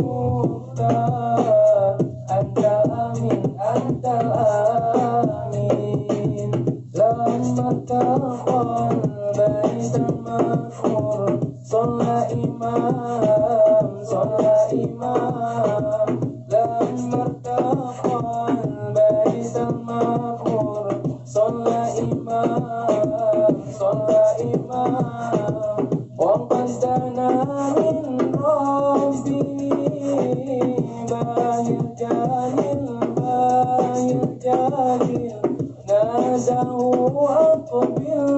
volta. Hallelujah.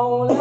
all